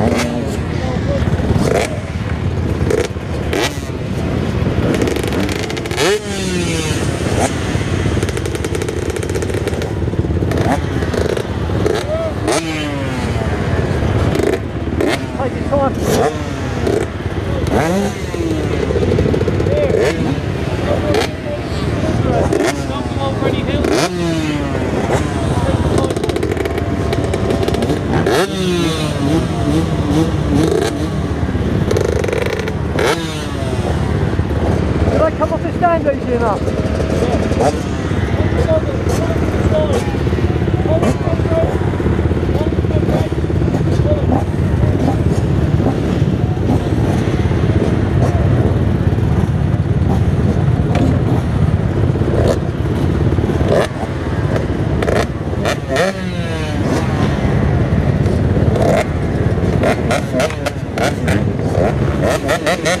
Take Direkt kann man sich da einwählen, Jena. Yeah.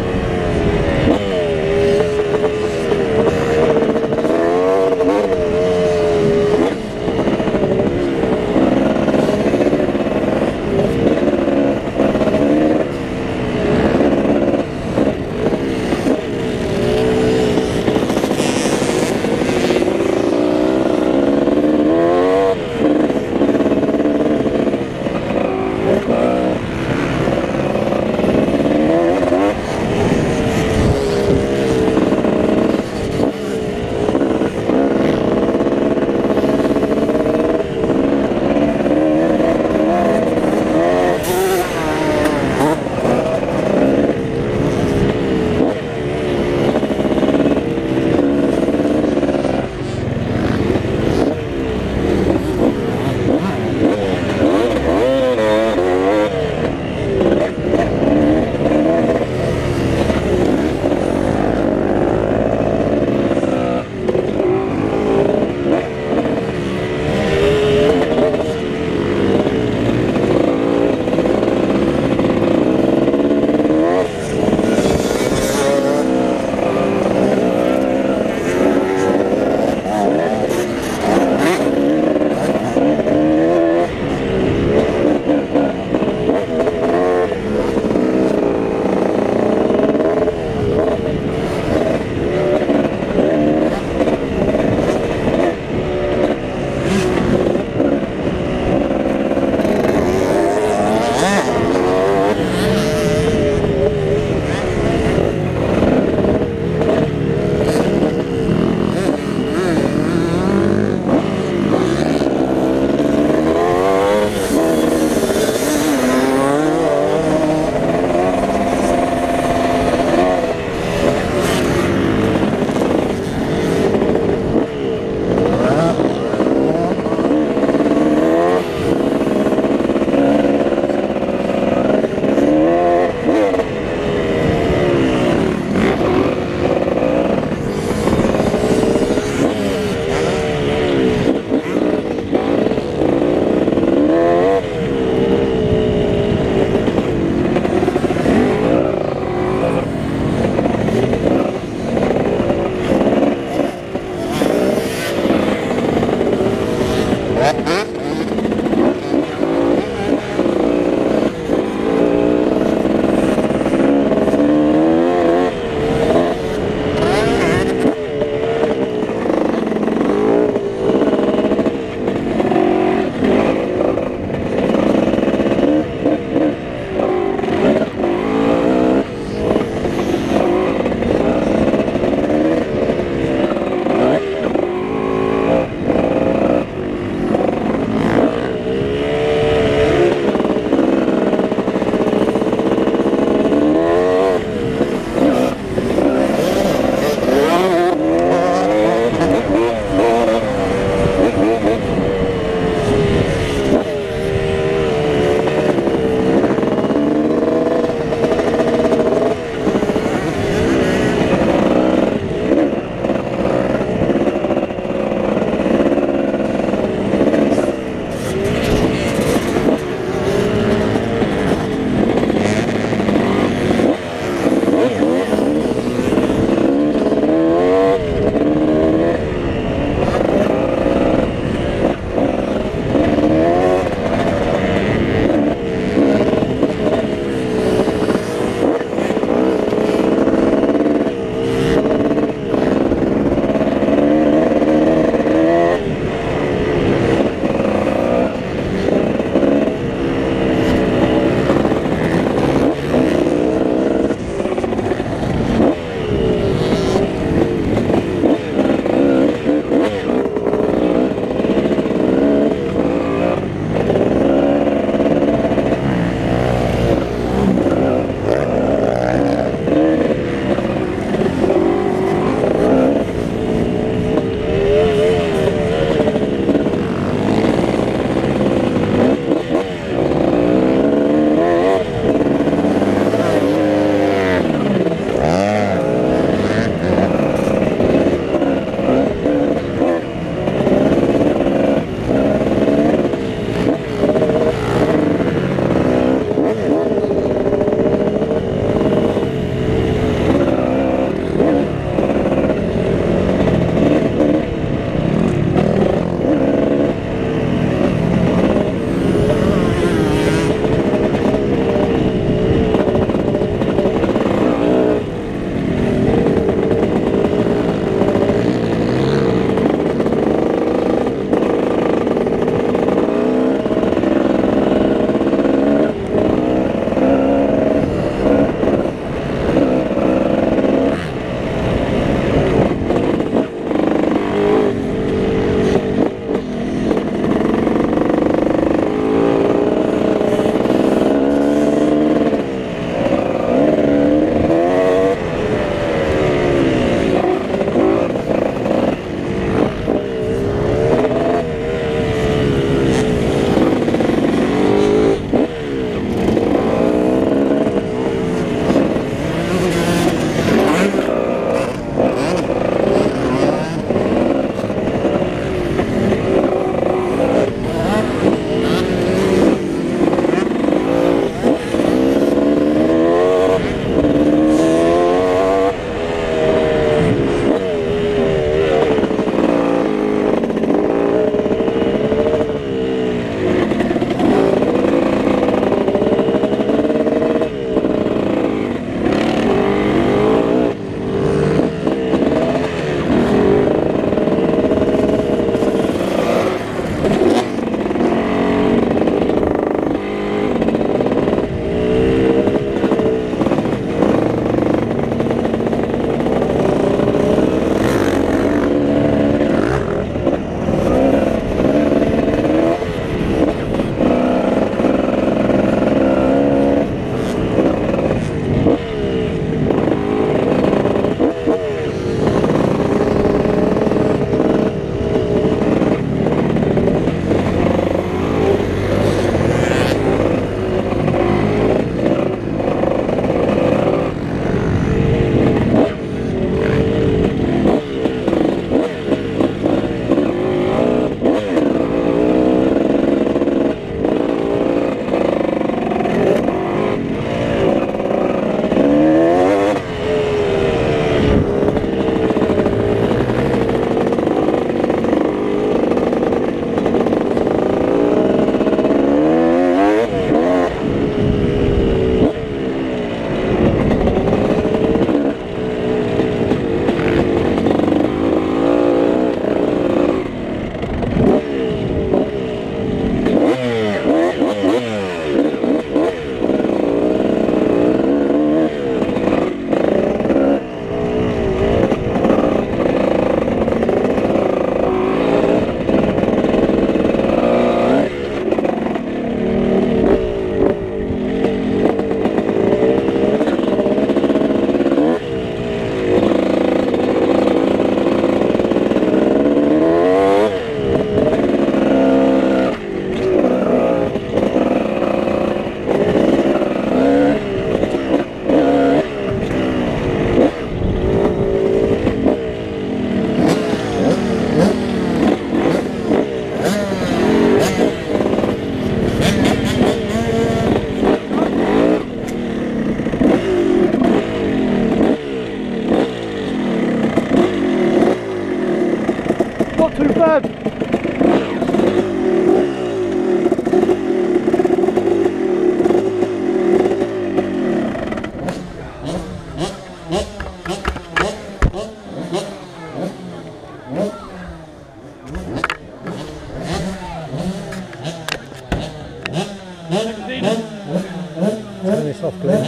off, Glenn.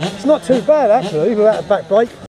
It's not too bad actually without a back brake.